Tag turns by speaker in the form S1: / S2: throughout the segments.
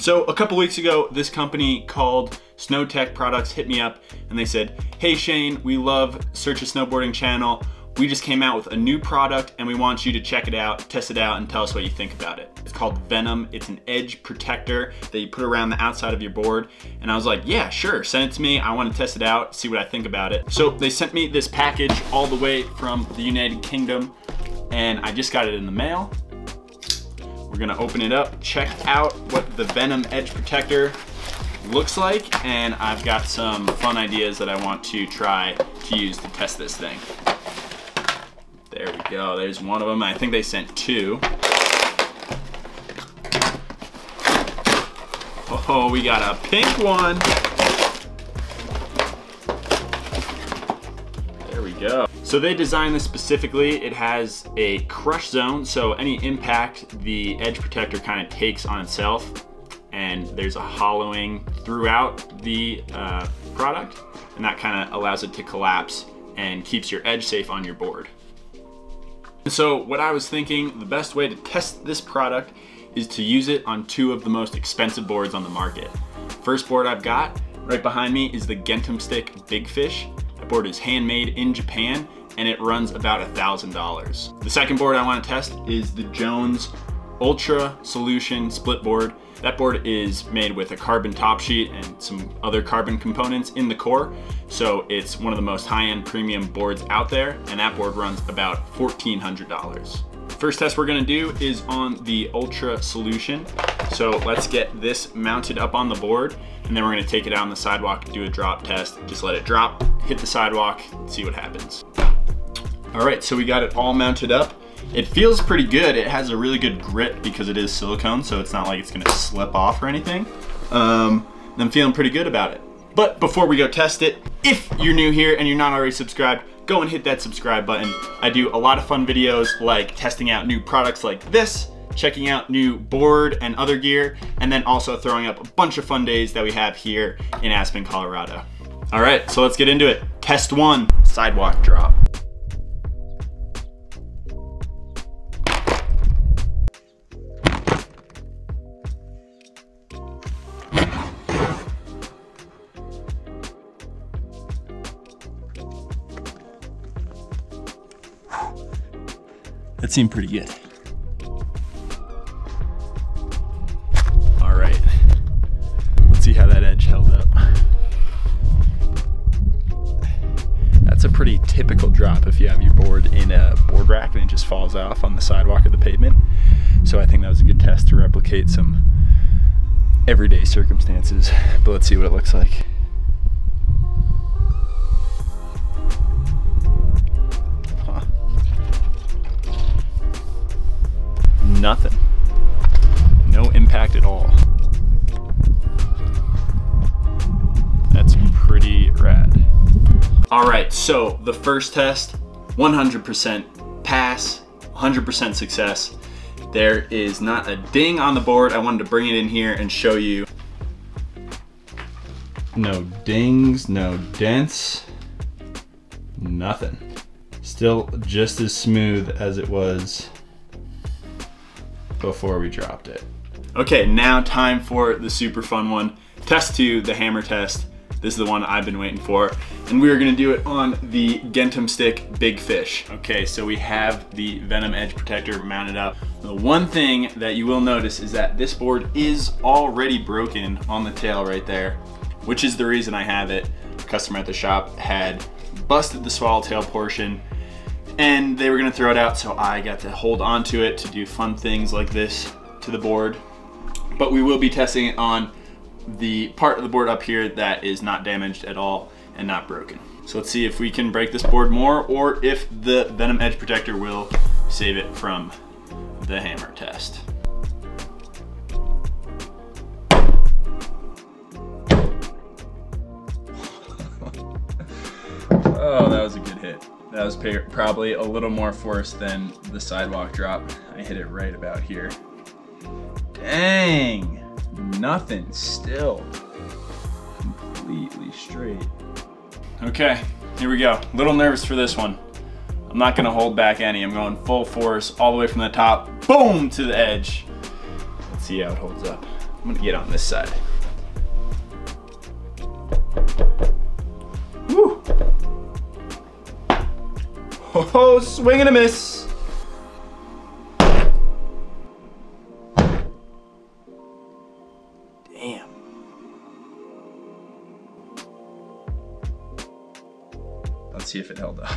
S1: So a couple weeks ago, this company called Snow Tech Products hit me up and they said, hey Shane, we love Search of Snowboarding channel. We just came out with a new product and we want you to check it out, test it out, and tell us what you think about it. It's called Venom. It's an edge protector that you put around the outside of your board. And I was like, yeah, sure, send it to me. I want to test it out, see what I think about it. So they sent me this package all the way from the United Kingdom and I just got it in the mail. Gonna open it up, check out what the Venom Edge Protector looks like, and I've got some fun ideas that I want to try to use to test this thing. There we go, there's one of them. I think they sent two. Oh, we got a pink one. There we go. So they designed this specifically. It has a crush zone, so any impact the edge protector kind of takes on itself, and there's a hollowing throughout the uh, product, and that kind of allows it to collapse and keeps your edge safe on your board. So what I was thinking, the best way to test this product is to use it on two of the most expensive boards on the market. First board I've got right behind me is the Gentemstick Big Fish. That board is handmade in Japan and it runs about a $1,000. The second board I wanna test is the Jones Ultra Solution Split Board. That board is made with a carbon top sheet and some other carbon components in the core. So it's one of the most high-end premium boards out there, and that board runs about $1,400. First test we're gonna do is on the Ultra Solution. So let's get this mounted up on the board, and then we're gonna take it out on the sidewalk, do a drop test, just let it drop, hit the sidewalk, see what happens. All right, so we got it all mounted up. It feels pretty good. It has a really good grip because it is silicone, so it's not like it's gonna slip off or anything. Um, I'm feeling pretty good about it. But before we go test it, if you're new here and you're not already subscribed, go and hit that subscribe button. I do a lot of fun videos like testing out new products like this, checking out new board and other gear, and then also throwing up a bunch of fun days that we have here in Aspen, Colorado. All right, so let's get into it. Test one, sidewalk drop. That seemed pretty good. All right, let's see how that edge held up. That's a pretty typical drop if you have your board in a board rack and it just falls off on the sidewalk of the pavement. So I think that was a good test to replicate some everyday circumstances, but let's see what it looks like. Nothing. No impact at all. That's pretty rad. All right, so the first test, 100% pass, 100% success. There is not a ding on the board. I wanted to bring it in here and show you. No dings, no dents, nothing. Still just as smooth as it was before we dropped it. Okay, now time for the super fun one. Test two, the hammer test. This is the one I've been waiting for. And we are gonna do it on the Gentemstick Big Fish. Okay, so we have the Venom Edge Protector mounted up. The one thing that you will notice is that this board is already broken on the tail right there, which is the reason I have it. Customer at the shop had busted the swallowtail portion and they were gonna throw it out so I got to hold on to it to do fun things like this to the board. But we will be testing it on the part of the board up here that is not damaged at all and not broken. So let's see if we can break this board more or if the Venom Edge Protector will save it from the hammer test. oh, that was a good hit. That was probably a little more force than the sidewalk drop. I hit it right about here. Dang, nothing still. Completely straight. Okay, here we go. A little nervous for this one. I'm not gonna hold back any. I'm going full force all the way from the top, boom, to the edge. Let's see how it holds up. I'm gonna get on this side. Oh, swing and a miss. Damn. Let's see if it held up.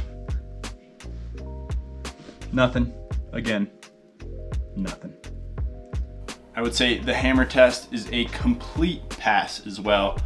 S1: Nothing. Again, nothing. I would say the hammer test is a complete pass as well.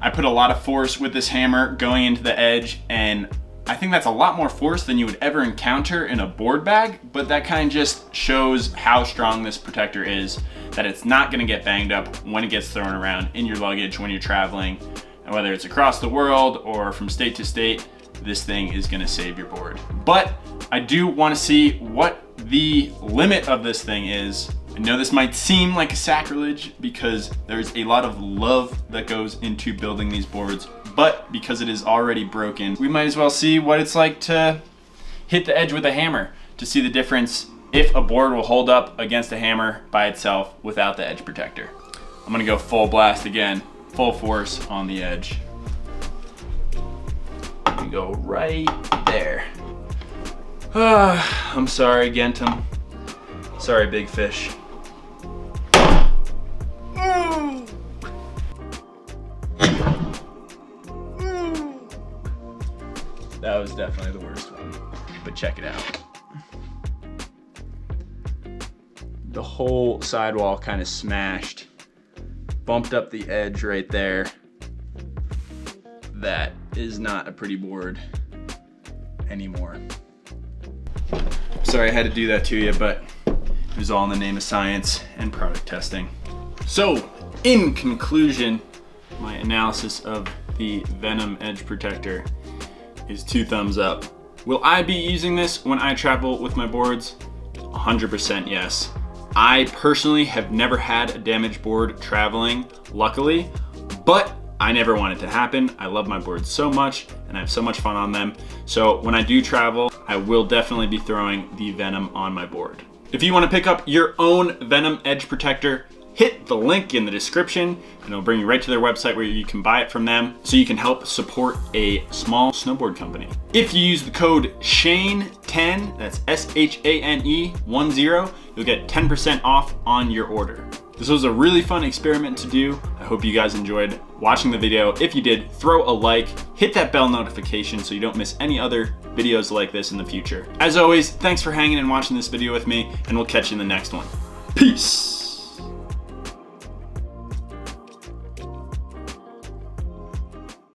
S1: I put a lot of force with this hammer going into the edge and I think that's a lot more force than you would ever encounter in a board bag, but that kind of just shows how strong this protector is, that it's not gonna get banged up when it gets thrown around in your luggage when you're traveling, and whether it's across the world or from state to state, this thing is gonna save your board. But I do wanna see what the limit of this thing is. I know this might seem like a sacrilege because there's a lot of love that goes into building these boards, but because it is already broken, we might as well see what it's like to hit the edge with a hammer to see the difference if a board will hold up against a hammer by itself without the edge protector. I'm gonna go full blast again, full force on the edge. We go right there. I'm sorry, Gentem. Sorry, big fish. That was definitely the worst one, but check it out. The whole sidewall kind of smashed, bumped up the edge right there. That is not a pretty board anymore. Sorry I had to do that to you, but it was all in the name of science and product testing. So, in conclusion, my analysis of the Venom Edge Protector is two thumbs up. Will I be using this when I travel with my boards? 100% yes. I personally have never had a damaged board traveling, luckily, but I never want it to happen. I love my boards so much and I have so much fun on them. So when I do travel, I will definitely be throwing the Venom on my board. If you wanna pick up your own Venom Edge Protector, hit the link in the description and it'll bring you right to their website where you can buy it from them so you can help support a small snowboard company. If you use the code SHANE10, that's S-H-A-N-E 10, you'll get 10% off on your order. This was a really fun experiment to do. I hope you guys enjoyed watching the video. If you did, throw a like, hit that bell notification so you don't miss any other videos like this in the future. As always, thanks for hanging and watching this video with me, and we'll catch you in the next one. Peace!